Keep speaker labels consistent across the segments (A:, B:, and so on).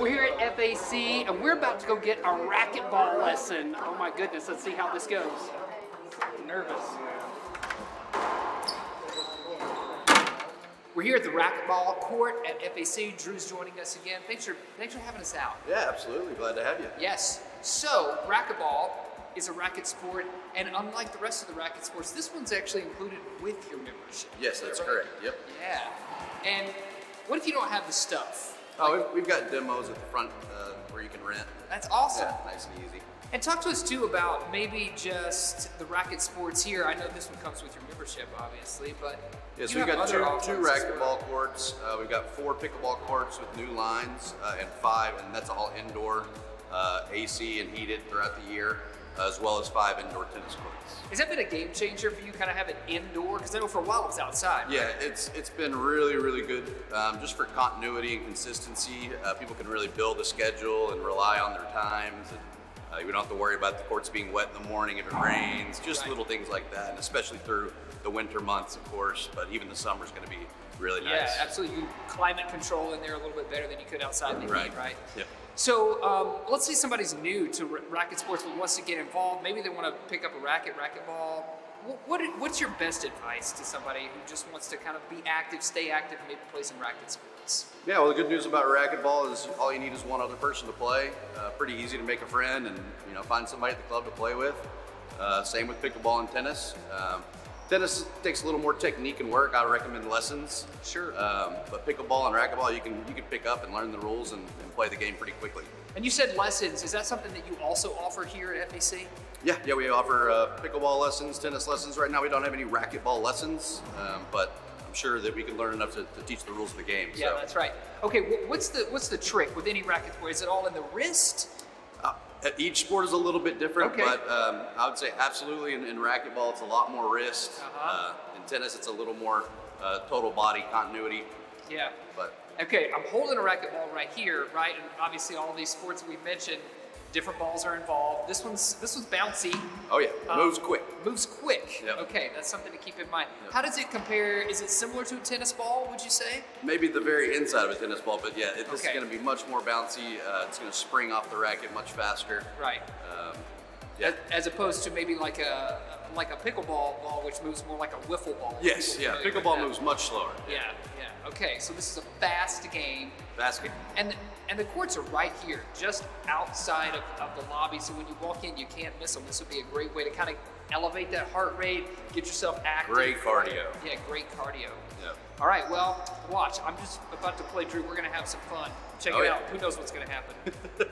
A: We're here at FAC and we're about to go get a racquetball lesson. Oh my goodness, let's see how this goes. I'm nervous. We're here at the racquetball court at FAC. Drew's joining us again. Thanks for thanks for having us out.
B: Yeah, absolutely. Glad to have you.
A: Yes. So, racquetball is a racket sport, and unlike the rest of the racket sports, this one's actually included with your membership.
B: Yes, that's
A: right?
B: correct. Yep.
A: Yeah. And what if you don't have the stuff?
B: Oh, we've, we've got demos at the front uh, where you can rent.
A: That's awesome.
B: Yeah, nice and easy.
A: And talk to us too about maybe just the racket sports here. I know this one comes with your membership, obviously, but
B: Yeah, so we've got two, two racquetball courts. Uh, we've got four pickleball courts with new lines uh, and five, and that's all indoor, uh, AC and heated throughout the year, as well as five indoor tennis courts.
A: Has that been a game changer for you? Kind of have it indoor because I know for a while it was outside.
B: Yeah, it's it's been really really good um, just for continuity and consistency. Uh, people can really build a schedule and rely on their times, and uh, you don't have to worry about the courts being wet in the morning if it rains. Just little things like that, and especially through the winter months, of course. But even the summer is going to be really nice.
A: Yeah, absolutely. You climate control in there a little bit better than you could outside in the
B: Right.
A: heat, right?
B: Yep.
A: So um, let's say somebody's new to ra- racket sports but wants to get involved. Maybe they want to pick up a racket, racquetball. Wh- What, what's your best advice to somebody who just wants to kind of be active, stay active, and maybe play some racket sports?
B: Yeah, well, the good news about racquetball is all you need is one other person to play. Uh, pretty easy to make a friend and you know find somebody at the club to play with. Uh, same with pickleball and tennis. Um, tennis takes a little more technique and work. I recommend lessons.
A: Sure.
B: Um, but pickleball and racquetball, you can you can pick up and learn the rules and, and play the game pretty quickly.
A: And you said lessons. Is that something that you also offer here at FAC?
B: Yeah, yeah, we offer uh, pickleball lessons, tennis lessons. Right now, we don't have any racquetball lessons, um, but I'm sure that we can learn enough to, to teach the rules of the game.
A: Yeah,
B: so.
A: that's right. Okay, wh- what's the what's the trick with any racket sport? Is it all in the wrist?
B: Uh, each sport is a little bit different,
A: Okay.
B: but um, I would say absolutely in, in racquetball it's a lot more wrist.
A: Uh-huh.
B: Uh, in tennis it's a little more uh, total body continuity.
A: Yeah.
B: But
A: Okay, I'm holding a racquetball right here, right? And obviously, all these sports we mentioned, different balls are involved. This one's this one's bouncy.
B: oh yeah,
A: Um,
B: moves quick.
A: Moves quick.
B: Yep.
A: Okay, that's something to keep in mind.
B: Yep.
A: How does it compare? Is it similar to a tennis ball? Would you say?
B: Maybe the very inside of a tennis ball, but yeah, it, this
A: Okay.
B: is going to be much more bouncy. Uh, it's going to spring off the racket much faster.
A: Right.
B: Um, yeah.
A: As opposed to maybe like a like a pickleball ball, which moves more like a wiffle ball.
B: Yes, yeah. Pickleball moves much slower.
A: Yeah, yeah. Okay, so this is a fast game.
B: Basket.
A: And the, and the courts are right here, just outside of, of the lobby. So when you walk in, you can't miss them. This would be a great way to kind of elevate that heart rate, get yourself active.
B: Great cardio.
A: Yeah, great cardio.
B: Yeah.
A: All right, well, watch. I'm just about to play Drew. We're going to have some fun. Check
B: Oh,
A: it
B: yeah.
A: out. Who knows what's going to happen?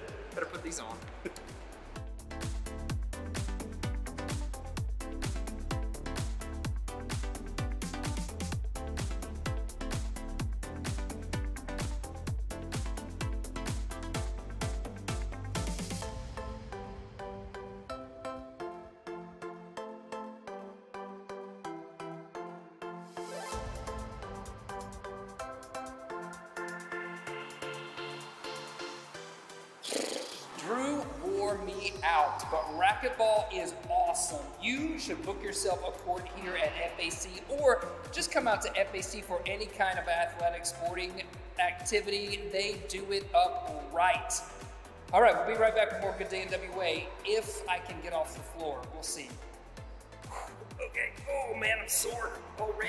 A: out, but racquetball is awesome. You should book yourself a court here at FAC or just come out to FAC for any kind of athletic sporting activity. They do it up right. All right, we'll be right back with more Good Day NWA if I can get off the floor. We'll see. Okay. Oh man, I'm sore already.